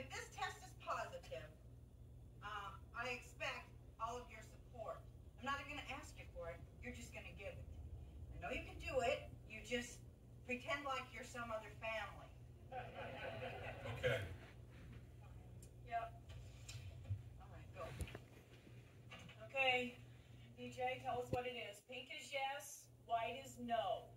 If this test is positive, uh, I expect all of your support. I'm not even going to ask you for it. You're just going to give it. I know you can do it. You just pretend like you're some other family. Okay. Yep. All right, go. Okay. DJ, tell us what it is. Pink is yes, white is no.